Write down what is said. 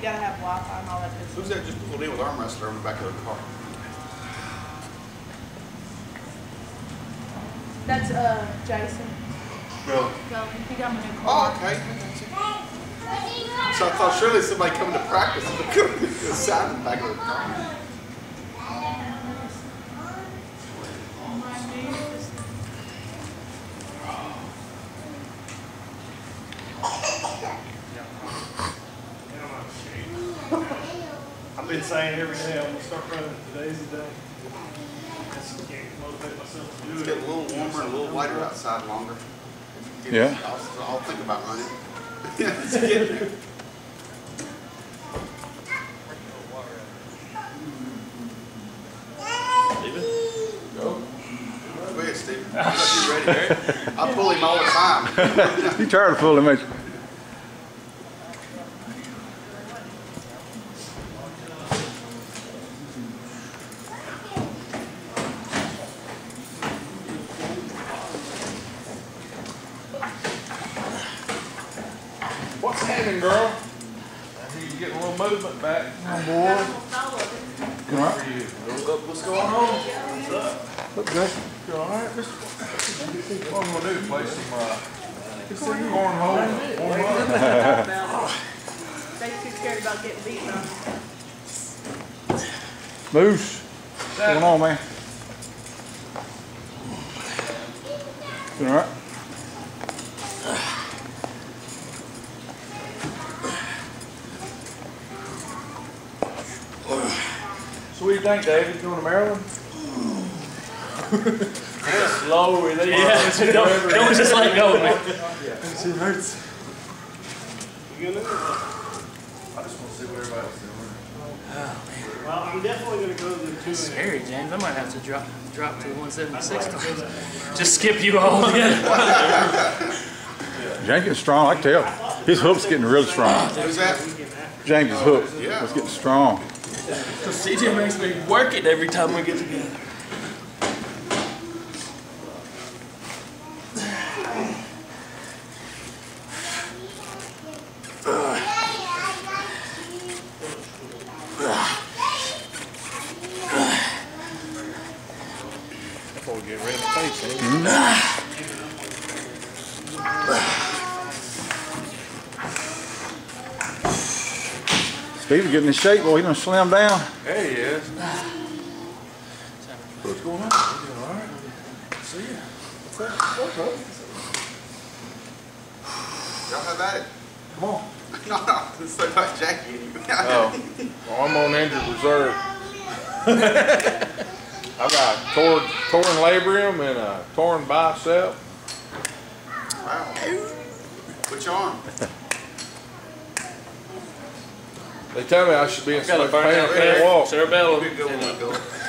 you gotta have Wi-Fi and all that good Who's that just pulled in with arm wrestler on the back of their car? That's, uh, Jason. Really? Go, he got my new Oh, okay. So I thought surely somebody coming to practice would come to the side in the back of their car. I've been saying every day, I'm gonna start running, today's the day. Just can't motivate myself to do It's getting a little warmer and a little whiter outside longer. Get- Yeah. I'll, I'll think about running. It's getting- Go ahead, Steve. I thought you ready, I pull him all the time. You tired of fooling me? What's happening, girl? I hear you getting a little movement back on board. You all right? What's going on? What's Look good. You all right. What I'm gonna do, play some, uh, cornhole, warm up. They too scared about getting beaten up. Moose. What's going on, man? You all right? So what do you think, David? Going to Maryland? Slow release. Yeah, don't, don't just let go, man. It hurts. You gonna? I just wanna see what everybody else doing. Oh, well, I'm definitely gonna go to the two. Scary, James. I might have to drop drop to 176 to just, just skip you all again. Jenkins strong, I can tell. His hook's getting really strong. Who's that? Jenkins' hooked. Yeah. was getting strong. Because CJ makes me work it every time we get together. Before we get red in the face, ain't Steve getting in shape, boy. He done slim down. There he is. What's going on? You all right? See ya. What's that? What's up? Y'all have at it. Come on. No, no, it's like about Jackie and you. Oh, well, I'm on injured reserve. I've got torn, torn labrum and a torn bicep. Wow. Which arm? They tell me I should be in Got a some pain. I burnout can't there. walk. Cerebellum. Good one, Bill.